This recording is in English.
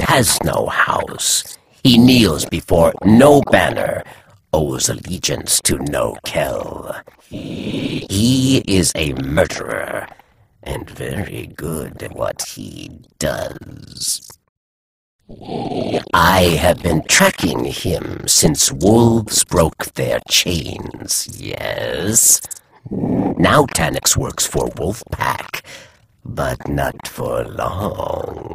has no house. He kneels before no banner, owes allegiance to no kell. He, is a murderer, and very good at what he does. I have been tracking him since wolves broke their chains, yes. Now Tanix works for Wolfpack, but not for long.